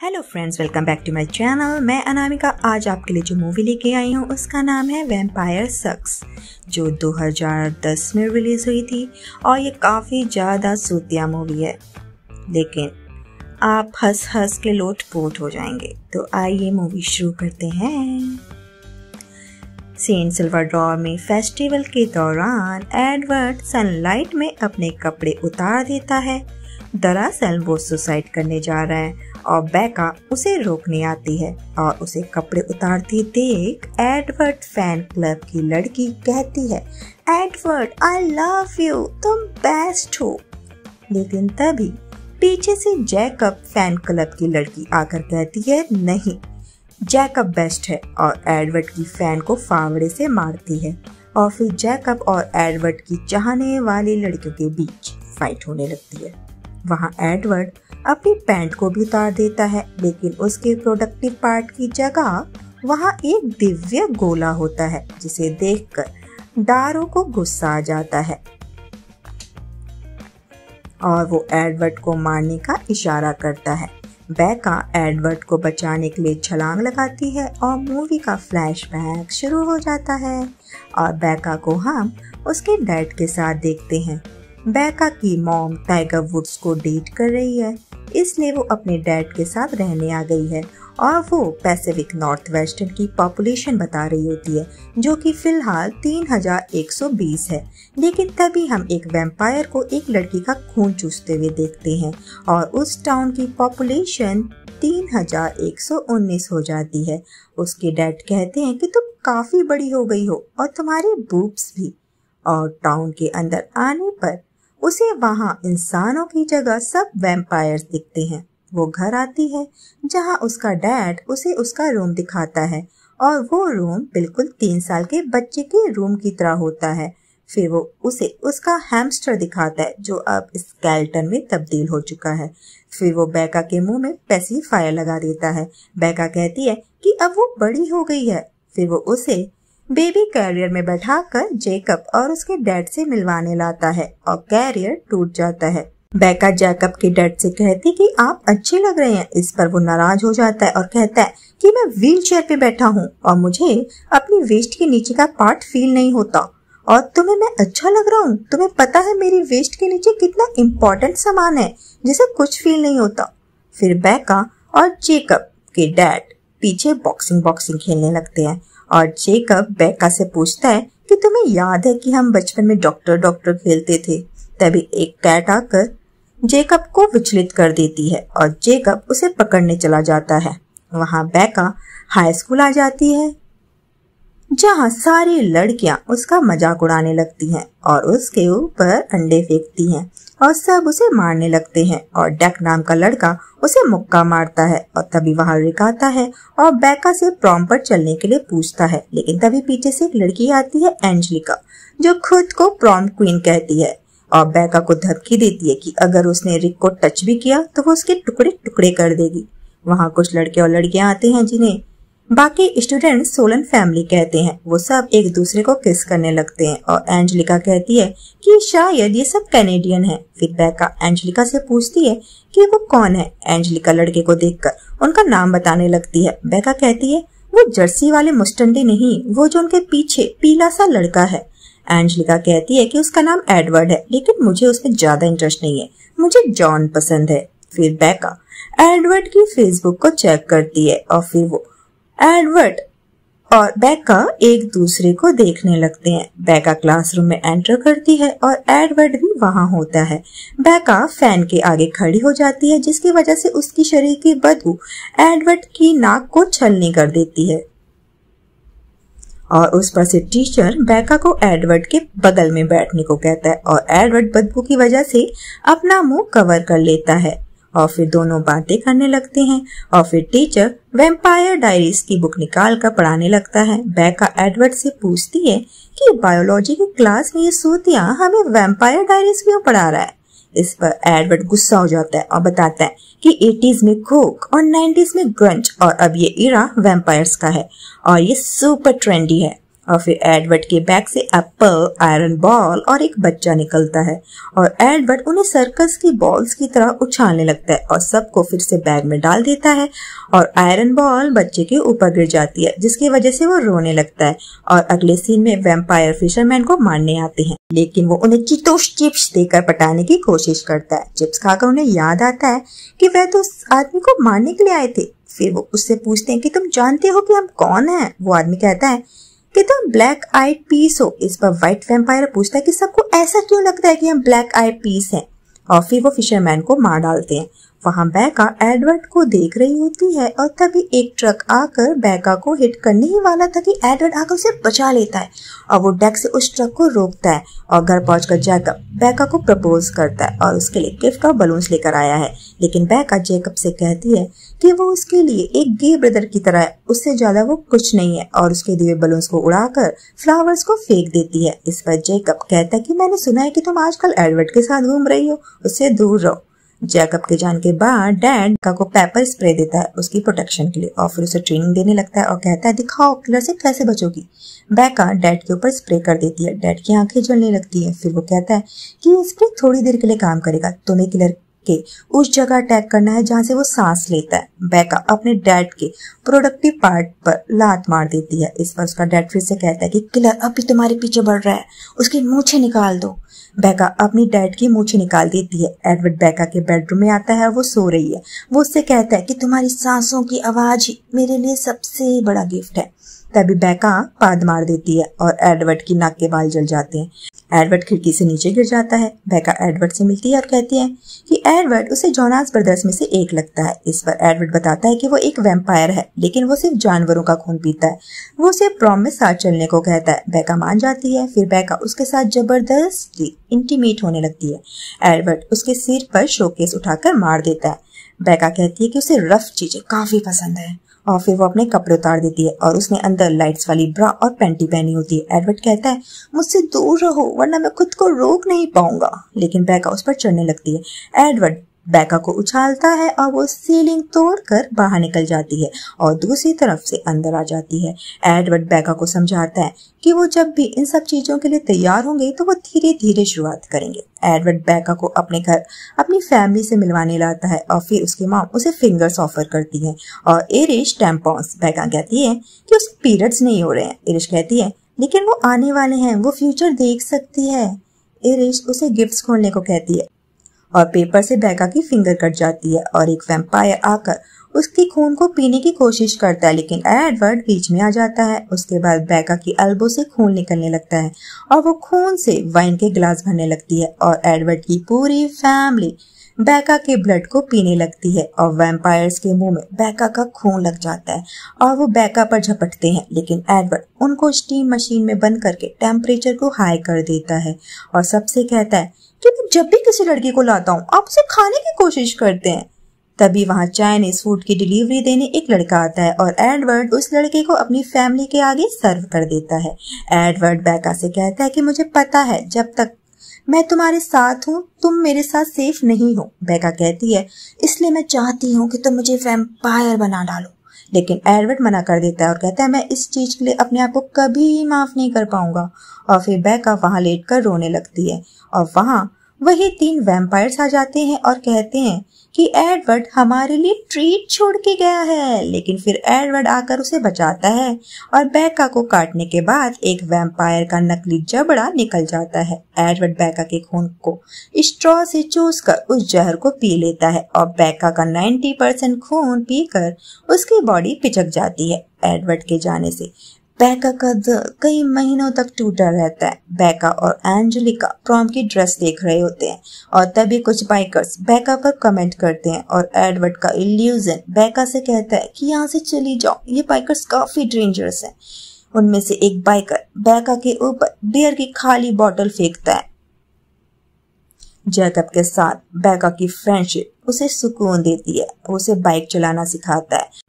Hello friends welcome back to my channel मैं अनामिका, आज आपके लिए जो मूवी लेके आई हूँ, उसका नाम है वैम्पायर सक्स जो 2010 में रिलीज़ हुई थी, और ये काफ़ी ज़्यादा सूतिया मूवी है। लेकिन आप हंस हंस के लोट पोट हो जाएँगे तो आइए मूवी शुरू करते हैं। सेंट सिल्वर में फेस्टिवल के दौरान एडवर्ड सनलाइट में अपने कपड़े उतार देता है। दरअसल वो सुसाइड करने जा रहा है और बैका उसे रोकने आती है और उसे कपड़े उतारती देख एडवर्ड फ़ैन क्लब की लड़की कहती है, एडवर्ड आई लव यू तुम बेस्ट हो। लेकिन तभी पीछे से जैकब फ़ैन क्लब की लड़की आकर कहती है, नहीं, जैकब बेस्ट है और एडवर्ड की फ़ैन को फावड़े से मारती है। और फिर जैकब और एडवर्ड की चाहने वाली लड़कियों के बीच फाइट होने लगती है। वहाँ एडवर्ड अपनी पैंट को भी उतार देता है, लेकिन उसके प्रोडक्टिव पार्ट की जगह वहाँ एक दिव्य गोला होता है, जिसे देखकर डारो को गुस्सा आ जाता है। और वो एडवर्ड को मारने का इशारा करता है। बैका एडवर्ड को बचाने के लिए छलांग लगाती है और मूवी का फ्लैशबैक शुरू हो जाता है। और बैका को हम उसके डैड के साथ देखते हैं। बैका की मॉम टाइगर वुड्स को डेट कर रही है। इसलिए वो अपने डैड के साथ रहने आ गई है और वो पैसिफिक नॉर्थ वेस्टर्न की पॉपुलेशन बता रही होती है, जो कि फ़िलहाल 3120 है। लेकिन तभी हम एक वेम्पायर को एक लड़की का खून चूसते हुए देखते हैं और उस टाउन की पॉपुलेशन 3119 हो जाती है। उसके डैड कहते हैं कि तुम काफ़ी बड़ी हो गई हो और तुम्हारे बूब्स भी। और टाउन के अंदर आने पर उसे वहाँ इंसानों की जगह सब वैम्पायर्स दिखते हैं। वो घर आती है, जहाँ उसका डैड उसे उसका रूम दिखाता है और वो रूम बिल्कुल तीन साल के बच्चे के रूम की तरह होता है। फिर वो उसे उसका हैमस्टर दिखाता है, जो अब स्केल्टन में तब्दील हो चुका है। फिर वो बैका के मुँह में फायर लगा देता है। बैका कहती है कि अब वो बड़ी हो गई है। फिर वो उसे बेबी कैरियर में बैठाकर जेकब और उसके डैड से मिलवाने लाता है और कैरियर टूट जाता है। बैका जैकब के डैड से कहती कि आप अच्छे लग रहे हैं, इस पर वो नाराज़ हो जाता है और कहता है कि मैं व्हील चेयर पे बैठा हूँ और मुझे अपनी वेस्ट के नीचे का पार्ट फील नहीं होता। और तुम्हें मैं अच्छा लग रहा हूँ? तुम्हें पता है मेरी वेस्ट के नीचे कितना इम्पोर्टेंट सामान है जिसे कुछ फील नहीं होता। फिर बैका और जेकब के डैड पीछे बॉक्सिंग बॉक्सिंग खेलने लगते हैं। और जेकब बेका से पूछता है कि तुम्हें याद है कि हम बचपन में डॉक्टर डॉक्टर खेलते थे? तभी एक कैट आकर जेकब को विचलित कर देती है और जेकब उसे पकड़ने चला जाता है। वहाँ बेका हाई स्कूल आ जाती है, जहाँ सारी लड़कियाँ उसका मज़ाक उड़ाने लगती हैं और उसके ऊपर अंडे फेंकती हैं। और सब उसे मारने लगते हैं और डेक नाम का लड़का उसे मुक्का मारता है और तभी वहाँ रिक आता है और बैका से प्रॉम पर चलने के लिए पूछता है। लेकिन तभी पीछे से एक लड़की आती है, एंजलिका, जो खुद को प्रॉम क्वीन कहती है और बैका को धमकी देती है कि अगर उसने रिक को टच भी किया तो वो उसके टुकड़े टुकड़े कर देगी। वहाँ कुछ लड़के और लड़कियाँ आते हैं जिन्हें बाकी स्टूडेंट सोलन फैमिली कहते हैं। वो सब एक दूसरे को किस करने लगते हैं और एंजलिका कहती है कि शायद ये सब कैनेडियन है। फिर बैका एंजलिका से पूछती है कि वो कौन है? एंजलिका लड़के को देखकर उनका नाम बताने लगती है। बैका कहती है, वो जर्सी वाले मुस्टंडे नहीं, वो जो उनके पीछे पीला सा लड़का है। एंजलिका कहती है कि उसका नाम एडवर्ड है, लेकिन मुझे उसमें ज़्यादा इंटरेस्ट नहीं है। मुझे जॉन पसंद है। फिर बैका एडवर्ड की फेसबुक को चेक करती है और फिर वो एडवर्ड और बैका एक दूसरे को देखने लगते हैं। बैका क्लासरूम में एंटर करती है और एडवर्ड भी वहाँ होता है। बैका फ़ैन के आगे खड़ी हो जाती है, जिसकी वजह से उसकी शरीर की बदबू एडवर्ड की नाक को छलनी कर देती है। और उस पर से टीचर बैका को एडवर्ड के बगल में बैठने को कहता है और एडवर्ड बदबू की वजह से अपना मुँह कवर कर लेता है। और फिर दोनों बातें करने लगते हैं और फिर टीचर वेम्पायर डायरीज की बुक निकाल कर पढ़ाने लगता है। बैका एडवर्ड से पूछती है कि बायोलॉजी की क्लास में ये सूतिया हमें वेम्पायर डायरीज क्यों पढ़ा रहा है? इस पर एडवर्ड गुस्सा हो जाता है और बताता है कि 80s में कोक और 90s में ग्रंच और अब ये इरा वेम्पायर्स का है और ये सुपर ट्रेंडी है। और फिर एडवर्ड के बैग से एप्पल, आयरन बॉल और एक बच्चा निकलता है और एडवर्ड उन्हें सर्कस की बॉल्स की तरह उछालने लगता है और सबको फिर से बैग में डाल देता है और आयरन बॉल बच्चे के ऊपर गिर जाती है, जिसकी वजह से वो रोने लगता है और अगले सीन में वेम्पायर फिशरमैन को मारने आते हैं। लेकिन वो उन्हें चिटोश चिप्स देकर पटाने की कोशिश करता है। चिप्स खाकर उन्हें याद आता है कि वह तो उस आदमी को मारने के लिए आए थे। फिर वो उससे पूछते हैं कि तुम जानते हो कि हम कौन हैं? वो आदमी कहता है कि तुम ब्लैक आइड पीस। हो इस पर व्हाइट वेम्पायर पूछता है कि सबको ऐसा क्यों लगता है कि हम ब्लैक आइड पीस हैं? और फिर वो फिशरमैन को मार डालते हैं। वहाँ बैका एडवर्ड को देख रही होती है और तभी एक ट्रक आकर बैका को हिट करने ही वाला था कि एडवर्ड आकर उसे बचा लेता है और वो डेक से उस ट्रक को रोकता है और घर पहुंचकर जैकब, बैका को प्रपोज करता है और उसके लिए गिफ्ट और बलून्स लेकर आया है। लेकिन बैका जेकब से कहती है कि वो उसके लिए एक गे ब्रदर की तरह है। उससे ज़्यादा वो कुछ नहीं है और उसके दिए बलून्स को उड़ाकर फ्लावर्स को फेंक देती है। इस पर जेकब कहता है कि मैंने सुना है कि तुम आजकल एडवर्ड के साथ घूम रही हो, उससे दूर रहो। जैकब के जान के बाद डैड का को पेपर स्प्रे देता है उसकी प्रोटेक्शन के लिए और फिर उसे ट्रेनिंग देने लगता है और कहता है, दिखाओ किलर से कैसे बचोगी? बैका डैड के ऊपर स्प्रे कर देती है। डैड की आँखें जलने लगती है। फिर वो कहता है कि ये स्प्रे थोड़ी देर के लिए काम करेगा। तुम्हें किलर के उस जगह अटैक करना है जहाँ से वो सांस लेता है। बैका अपने डैड के प्रोडक्टिव पार्ट पर लात मार देती है। इस पर उसका डैड फिर से कहता है कि, किलर, अभी तुम्हारे पीछे बढ़ रहा है। उसकी मूछे निकाल दो। बैका अपनी डैड की मूछे निकाल देती है। एडवर्ड बैका के बेडरूम में आता है, वो सो रही है। वो उससे कहता है कि, तुम्हारी सांसों की आवाज़ मेरे लिए सबसे बड़ा गिफ्ट है। तभी बैका पाद मार देती है और एडवर्ड की नाक के बाल जल जाते हैं। एडवर्ड खिड़की से नीचे गिर जाता है। बैका एडवर्ड से मिलती है और कहती है कि एडवर्ड, उसे जोनास ब्रदर्स में से एक लगता है। इस पर एडवर्ड बताता है कि वो एक वेम्पायर है, लेकिन वो सिर्फ़ जानवरों का खून पीता है। वो उसे प्रॉम में साथ चलने को कहता है। बैका मान जाती है, फिर बैका उसके साथ ज़बरदस्ती इंटीमेट होने लगती है। एडवर्ड उसके सिर पर शोकेस उठाकर मार देता है। बैका कहती है कि उसे रफ चीज़ें काफ़ी पसंद है। और फिर वो अपने कपड़े उतार देती है और उसने अंदर लाइट्स वाली ब्रा और पैंटी पहनी होती है। एडवर्ड कहता है, मुझसे दूर रहो, वरना मैं खुद को रोक नहीं पाऊँगा। लेकिन बैगा उस पर चढ़ने लगती है। एडवर्ड बैका को उछालता है और वो सीलिंग तोड़कर बाहर निकल जाती है और दूसरी तरफ़ से अंदर आ जाती है। एडवर्ड बैका को समझाता है कि वो जब भी इन सब चीज़ों के लिए तैयार होंगे तो वो धीरे धीरे शुरुआत करेंगे। एडवर्ड बैका को अपने घर, अपनी फैमिली से मिलवाने लाता है और फिर उसकी माँ उसे फिंगर्स ऑफ़र करती है और एरिश टेम्पॉन्स बैका कहती है कि उसे पीरियड्स नहीं हो रहे हैं। एरिश कहती है, लेकिन वो आने वाले हैं, वो फ्यूचर देख सकती है। एरिश उसे गिफ्ट्स खोलने को कहती है। और पेपर से बैका की फिंगर कट जाती है और एक वेम्पायर आकर उसकी खून को पीने की कोशिश करता है, लेकिन एडवर्ड बीच में आ जाता है। उसके बाद बैका की अल्बो से खून निकलने लगता है और वो खून से वाइन के ग्लास भरने लगती है और एडवर्ड की पूरी फैमिली बैका के ब्लड को पीने लगती है और वैम्पायर्स के मुँह में बैका का खून लग जाता है और वो बैका पर झपटते हैं, लेकिन एडवर्ड उनको स्टीम मशीन में बंद करके टेम्परेचर को हाई कर देता है और सबसे कहता है कि मैं जब भी किसी लड़की को लाता हूँ, आप उसे खाने की कोशिश करते हैं। तभी वहाँ चाइनीज़ फ़ूड की डिलीवरी देने एक लड़का आता है और एडवर्ड उस लड़के को अपनी फैमिली के आगे सर्व कर देता है। एडवर्ड बैका से कहता है कि मुझे पता है, जब तक मैं तुम्हारे साथ हूँ, तुम मेरे साथ सेफ़ नहीं हो। बैका कहती है, इसलिए मैं चाहती हूँ कि तुम मुझे वैम्पायर बना डालो। लेकिन एडवर्ड मना कर देता है और कहता है, मैं इस चीज़ के लिए अपने आप को कभी माफ़ नहीं कर पाऊँगा। और फिर बैका वहाँ लेट कर रोने लगती है। और वहाँ वही तीन वैम्पायर्स आ जाते हैं और कहते हैं कि एडवर्ड हमारे लिए ट्रीट छोड़ के गया है, लेकिन फिर एडवर्ड आकर उसे बचाता है और बैका को काटने के बाद एक वैम्पायर का नकली जबड़ा निकल जाता है। एडवर्ड बैका के खून को स्ट्रॉ से चूस कर उस जहर को पी लेता है और बैका का 90 परसेंट खून पीकर उसकी बॉडी पिचक जाती है। एडवर्ड के जाने से बैका का दिल कई महीनों तक टूटा रहता है। बैका और एंजेलिका प्रॉम की ड्रेस देख रहे होते हैं और तभी कुछ बाइकर्स बैका पर कमेंट करते हैं और एडवर्ड का इल्यूजन बैका से कहता है कि यहाँ से चली जाओ, ये बाइकर्स काफ़ी डेंजरस हैं। उनमें से एक बाइकर बैका के ऊपर बियर की खाली बॉटल फेंकता है। जैकब के साथ बैका की फ्रेंडशिप उसे सुकून देती है, उसे बाइक चलाना सिखाता है।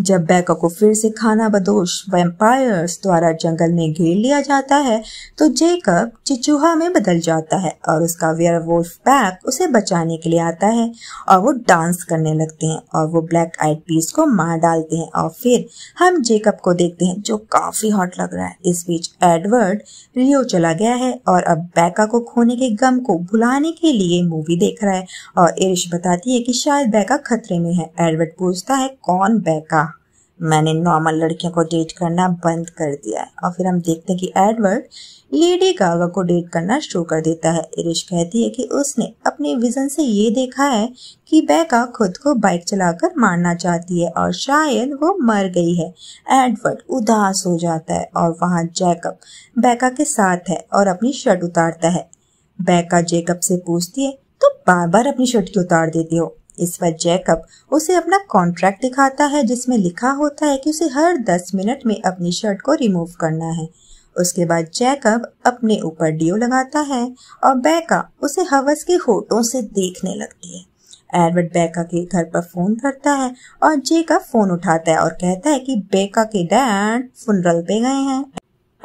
जब बैका को फिर से खाना बदोश वैम्पायर्स द्वारा जंगल में घेर लिया जाता है तो जेकब चिचूहा में बदल जाता है और उसका वेयरवुल्फ पैक उसे बचाने के लिए आता है और वो डांस करने लगते हैं और वो ब्लैक आइड पीस को मार डालते हैं और फिर हम जेकब को देखते हैं, जो काफ़ी हॉट लग रहा है। इस बीच एडवर्ड रियो चला गया है और अब बैका को खोने के गम को भुलाने के लिए मूवी देख रहा है और इरिश बताती है कि शायद बैका खतरे में है। एडवर्ड पूछता है, कौन बैका? मैंने नॉर्मल लड़कियों को डेट करना बंद कर दिया है। और फिर हम देखते हैं कि एडवर्ड लेडी गागा को डेट करना शुरू कर देता है। इरिश कहती है कि उसने अपने विजन से ये देखा है कि बैका खुद को बाइक चलाकर मारना चाहती है और शायद वो मर गई है। एडवर्ड उदास हो जाता है और वहाँ जैकब बैका के साथ है और अपनी शर्ट उतारता है। बैका जेकब से पूछती है तो बार बार अपनी शर्ट क्यों उतार देती हो? इस पर जैकब उसे अपना कॉन्ट्रैक्ट दिखाता है, जिसमें लिखा होता है कि उसे हर दस मिनट में अपनी शर्ट को रिमूव करना है। उसके बाद जैकब अपने ऊपर डियो लगाता है और बैका उसे हवस के होठों से देखने लगती है। एडवर्ड बैका के घर पर फ़ोन करता है और जेकब फ़ोन उठाता है और कहता है कि बेका के डैड फुनरल पे गए हैं।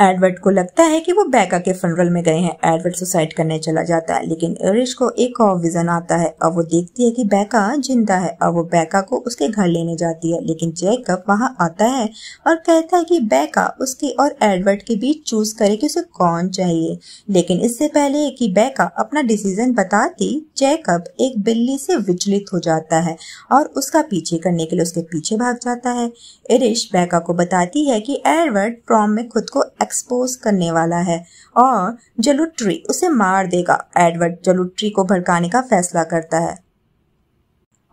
एडवर्ड को लगता है कि वो बैका के फनरल में गए हैं। एडवर्ड सुसाइड करने चला जाता है, लेकिन इरिश को एक और विजन आता है और वो देखती है कि बैका ज़िंदा है और वो बैका को उसके घर लेने जाती है, लेकिन जैकब वहाँ आता है और कहता है कि बैका उसके और एडवर्ड के बीच चूज़ करे कि उसे कौन चाहिए। लेकिन इससे पहले कि बैका अपना डिसीज़न बताती, जैकब एक बिल्ली से विचलित हो जाता है और उसका पीछे करने के लिए उसके पीछे भाग जाता है। इरिश बैका को बताती है कि एडवर्ड प्रॉम में खुद को एक्सपोज करने वाला है। और जलुट्री उसे मार देगा। एडवर्ड जलुट्री को भड़काने का फैसला करता है।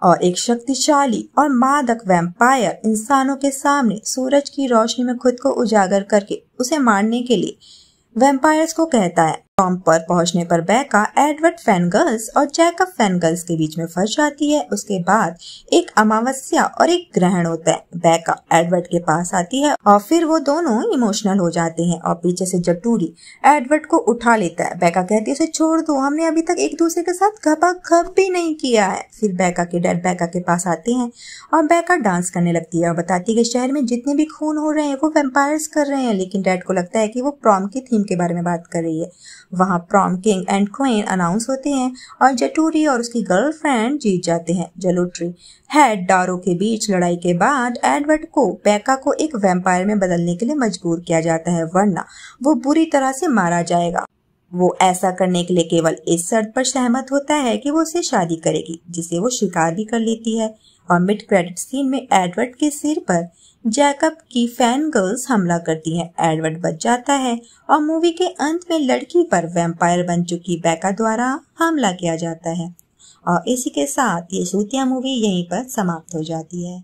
और एक शक्तिशाली और मादक वैम्पायर इंसानों के सामने सूरज की रोशनी में खुद को उजागर करके उसे मारने के लिए वैम्पायर्स को कहता है। टॉम पर पहुँचने पर बैका एडवर्ड फैनगल्स और जैकब फैनगल्स के बीच में फंस जाती है। उसके बाद एक अमावस्या और एक ग्रहण होता है। बैका एडवर्ड के पास आती है और फिर वो दोनों इमोशनल हो जाते हैं और पीछे से जटूरी एडवर्ड को उठा लेता है। बैका कहती है, उसे छोड़ दो, हमने अभी तक एक दूसरे के साथ खपा खप भी नहीं किया है। फिर बैका के डैड बैका के पास आते हैं और बैका डांस करने लगती है और बताती है कि शहर में जितने भी खून हो रहे हैं, वो वेम्पायर्स कर रहे हैं। लेकिन डैड को लगता है कि वो प्रॉम की थीम के बारे में बात कर रही है। वहाँ prom king and queen announce होते हैं और जटूरी और उसकी गर्लफ्रेंड जीत जाते हैं। जलोट्री हेड डारो के बीच लड़ाई के बाद एडवर्ड को पैका को एक वैम्पायर में बदलने के लिए मजबूर किया जाता है, वरना वो बुरी तरह से मारा जाएगा। वो ऐसा करने के लिए केवल इस शर्त पर सहमत होता है कि वो उसे शादी करेगी, जिसे वो शिकार भी कर लेती है। और मिड क्रेडिट सीन में एडवर्ड के सिर पर जैकब की फ़ैन गर्ल्स हमला करती हैं। एडवर्ड बच जाता है और मूवी के अंत में लड़की पर वैम्पायर बन चुकी बैका द्वारा हमला किया जाता है। और इसी के साथ ये सूतिया मूवी यहीं पर समाप्त हो जाती है।